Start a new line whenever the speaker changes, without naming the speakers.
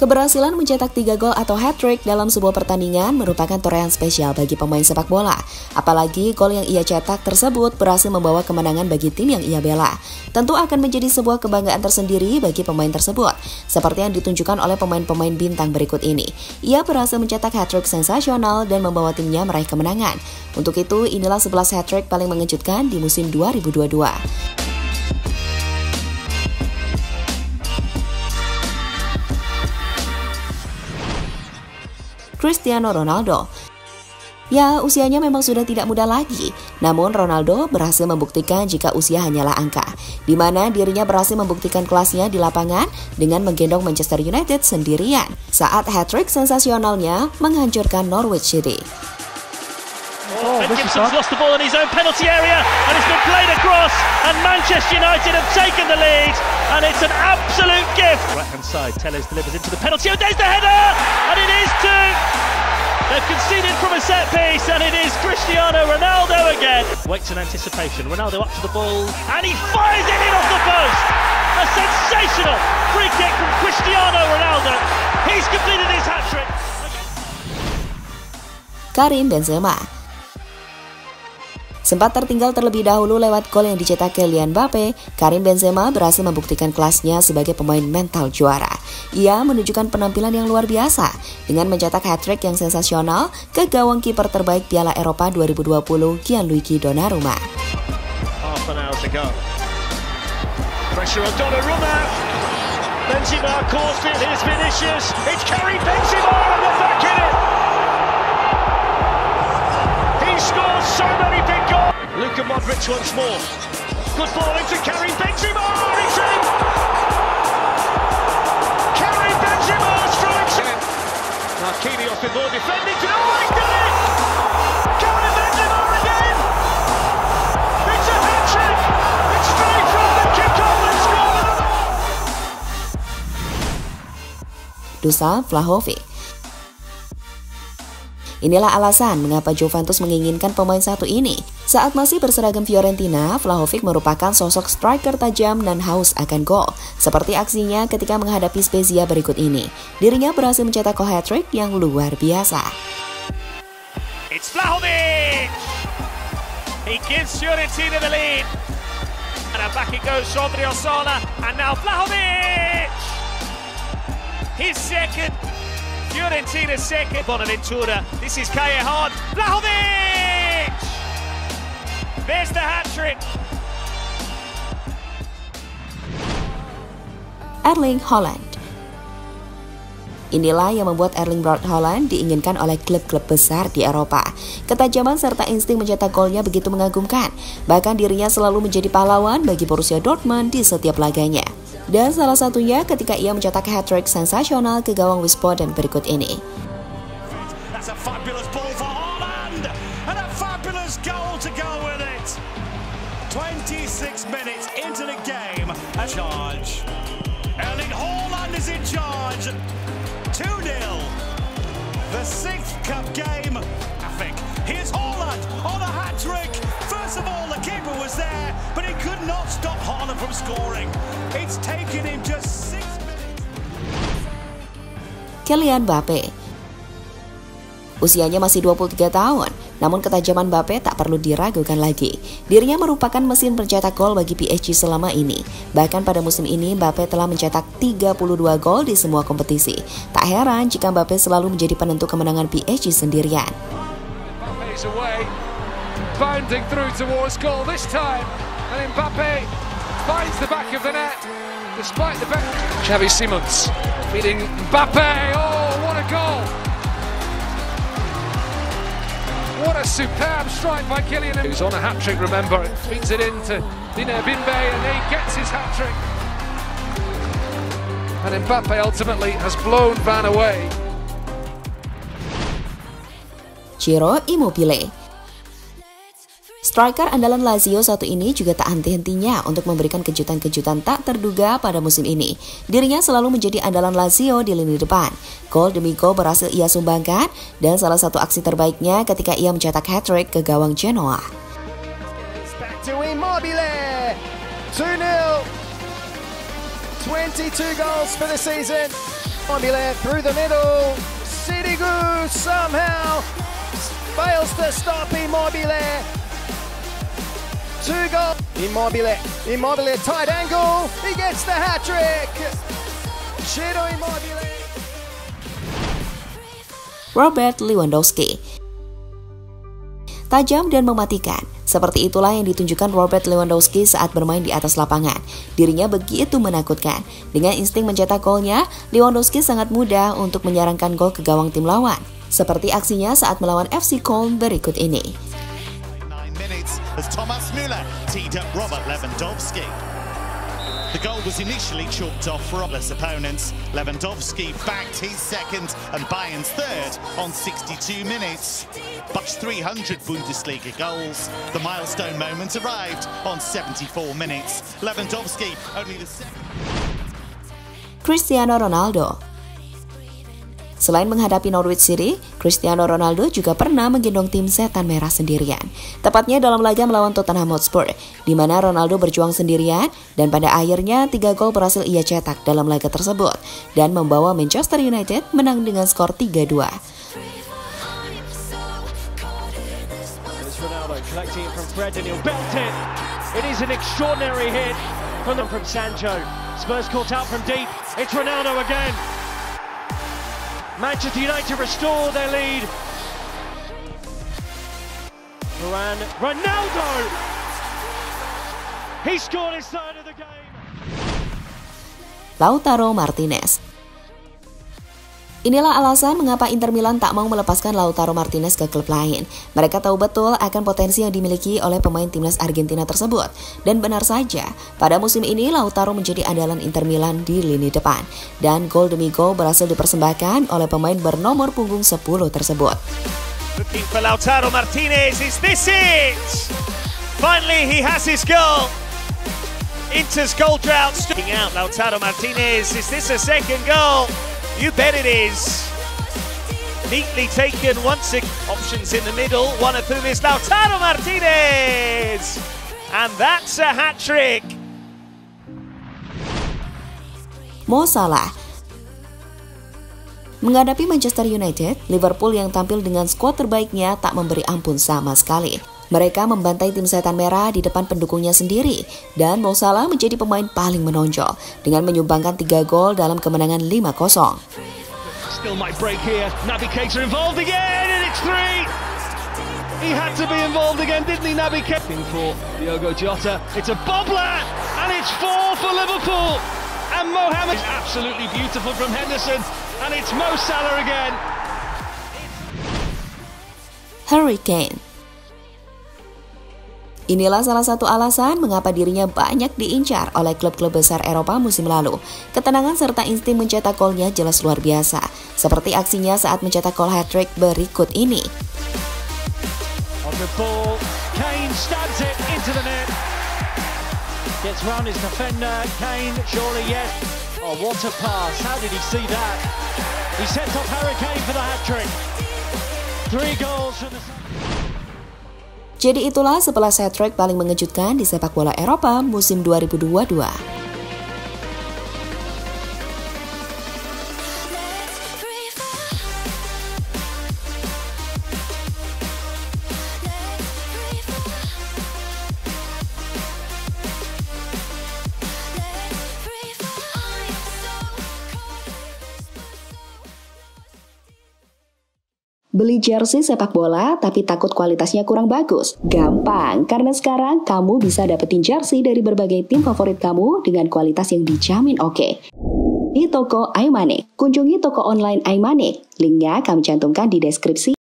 Keberhasilan mencetak 3 gol atau hat-trick dalam sebuah pertandingan merupakan torehan spesial bagi pemain sepak bola. Apalagi gol yang ia cetak tersebut berhasil membawa kemenangan bagi tim yang ia bela. Tentu akan menjadi sebuah kebanggaan tersendiri bagi pemain tersebut, seperti yang ditunjukkan oleh pemain-pemain bintang berikut ini. Ia berhasil mencetak hat-trick sensasional dan membawa timnya meraih kemenangan. Untuk itu, inilah 11 hat-trick paling mengejutkan di musim 2022. Cristiano Ronaldo. Ya, usianya memang sudah tidak muda lagi. Namun Ronaldo berhasil membuktikan jika usia hanyalah angka, di mana dirinya berhasil membuktikan kelasnya di lapangan dengan menggendong Manchester United sendirian saat hat-trick sensasionalnya menghancurkan Norwich City.
Oh, and Gibson's lost the ball in his own penalty area and it's been played across and Manchester United have taken the lead and it's an absolute gift. Right hand side, Tellez delivers into the penalty area, there's the header and it is two. They've conceded from a set piece and it is Cristiano Ronaldo again. Waits in anticipation, Ronaldo up to the ball and he fires it in off the post. A sensational free kick from Cristiano Ronaldo. He's completed his hat-trick.
Karim Benzema Sempat tertinggal terlebih dahulu lewat gol yang dicetak Kylian Mbappe, Karim Benzema berhasil membuktikan kelasnya sebagai pemain mental juara. Ia menunjukkan penampilan yang luar biasa dengan mencetak hat-trick yang sensasional ke gawang kiper terbaik Piala Eropa 2020 Gianluigi Donnarumma. Benzema Benzema Modric once more. Good ball into Karim Benzema, it's in! Karim Benzema strikes it! Marquinhos with more defending, oh, he did it! Karim Benzema again! It's a hat-trick! It's straight from the kick-off and scored! Dusan Vlahovic Inilah alasan mengapa Juventus menginginkan pemain satu ini. Saat masih berseragam Fiorentina, Vlahovic merupakan sosok striker tajam dan haus akan gol, seperti aksinya ketika menghadapi Spezia berikut ini. Dirinya berhasil mencetak hat-trick yang luar biasa. It's Vlahovic! He gives Fiorentina the lead. And back it goes Sondriozola, and now Vlahovic! His second Fiorentina second. Bonaventura. This is Callejon. Vlahovic! There's the hat-trick. Erling Holland Inilah yang membuat Erling Braut Holland diinginkan oleh klub-klub besar di Eropa. Ketajaman serta insting mencetak golnya begitu mengagumkan. Bahkan dirinya selalu menjadi pahlawan bagi Borussia Dortmund di setiap laganya. Dan salah satunya ketika ia mencetak hat-trick sensasional ke gawang Wiesbaden berikut ini. Fabulous ball for Holland and Haaland from scoring. It's taken him just six minutes. Kylian Mbappe Usianya masih 23 tahun, namun ketajaman Mbappe tak perlu diragukan lagi. Dirinya merupakan mesin pencetak gol bagi PSG selama ini. Bahkan pada musim ini Mbappe telah mencetak 32 gol di semua kompetisi. Tak heran jika Mbappe selalu menjadi penentu kemenangan PSG sendirian. bounding through towards goal this time. And Mbappe finds the back of the net, despite the back. Xavi Simons feeding Mbappe. Oh, what a goal! What a superb strike by Kylian. He's on a hat-trick, remember. Feeds it into Dine Bimbe and he gets his hat-trick. And Mbappe ultimately has blown Van away. Ciro Immobile Striker andalan Lazio satu ini juga tak henti-hentinya untuk memberikan kejutan-kejutan tak terduga pada musim ini. Dirinya selalu menjadi andalan Lazio di lini depan. Gol demi gol berhasil ia sumbangkan dan salah satu aksi terbaiknya ketika ia mencetak hat-trick ke gawang Genoa. 22 goals for the season.
Immobile Two goal. Immobile. Immobile tight angle. He gets the hat trick. Ciro Immobile.
Robert Lewandowski tajam dan mematikan. Seperti itulah yang ditunjukkan Robert Lewandowski saat bermain di atas lapangan. Dirinya begitu menakutkan. Dengan insting mencetak golnya, Lewandowski sangat mudah untuk menyarankan gol ke gawang tim lawan. Seperti aksinya saat melawan FC Köln berikut ini. Thomas Müller teed up Robert Lewandowski. The goal was initially chalked off for Obless opponents. Lewandowski backed his second and Bayern's third on 62 minutes. Bucks 300 Bundesliga goals. The milestone moment arrived on 74 minutes. Lewandowski only the second. Cristiano Ronaldo Selain menghadapi Norwich City, Cristiano Ronaldo juga pernah menggendong tim setan merah sendirian. Tepatnya dalam laga melawan Tottenham Hotspur, di mana Ronaldo berjuang sendirian dan pada akhirnya tiga gol berhasil ia cetak dalam laga tersebut dan membawa Manchester United menang dengan skor 3-2. Spurs caught out from deep. It's Ronaldo again. Manchester United restore their lead. Varane, Ronaldo! He scored his third of the game. Lautaro Martinez Inilah alasan mengapa Inter Milan tak mau melepaskan Lautaro Martinez ke klub lain. Mereka tahu betul akan potensi yang dimiliki oleh pemain timnas Argentina tersebut. Dan benar saja, pada musim ini Lautaro menjadi andalan Inter Milan di lini depan. Dan gol demi gol berhasil dipersembahkan oleh pemain bernomor punggung 10 tersebut. Looking for Lautaro Martinez, is this it? Finally he has his goal. Inter's goal drought out. Lautaro Martinez, is this a second goal? You bet it is. Neatly taken once options in the middle, one of whom is Lautaro Martinez. And that's a hat trick. Mo Salah Menghadapi Manchester United, Liverpool yang tampil dengan skuad terbaiknya tak memberi ampun sama sekali. Mereka membantai tim setan merah di depan pendukungnya sendiri dan Mo Salah menjadi pemain paling menonjol dengan menyumbangkan 3 gol dalam kemenangan 5-0. Still might break here. Naby Keita involved again, and it's three. He had to be involved again, didn't he, Naby Keita? For Diogo Jota, it's a bobbler, and it's four for Liverpool. And Mohamed is absolutely beautiful from Henderson, and it's Mo Salah again. Hurricane Inilah salah satu alasan mengapa dirinya banyak diincar oleh klub-klub besar Eropa musim lalu. Ketenangan serta insting mencetak golnya jelas luar biasa, seperti aksinya saat mencetak gol hat-trick berikut ini. Jadi itulah sebelah track paling mengejutkan di sepak bola Eropa musim 2022. Beli jersey sepak bola tapi takut kualitasnya kurang bagus? Gampang, karena sekarang kamu bisa dapetin jersey dari berbagai tim favorit kamu dengan kualitas yang dijamin oke. Okay. Di toko iMoney, kunjungi toko online iMoney. Linknya kami cantumkan di deskripsi